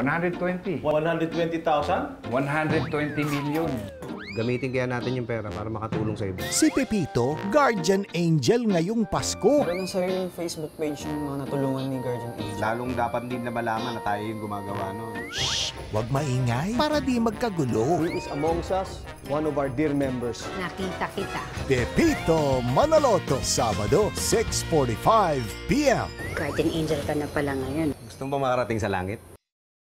120. 120,000? 120 million. Gamitin kaya natin yung pera para makatulong sa iba. Si Pepito, guardian angel ngayong Pasko. Meron ng sariling Facebook page yung mga natulungan ni Guardian Angel. Lalong dapat din na malaman na tayo yung gumagawa nun. Huwag maingay para di magkagulo. He is amongst us, one of our dear members. Nakita kita. Pepito Manaloto, Sabado, 6.45 p.m. Guardian angel ka na pala ngayon. Gusto mo ba makarating sa langit?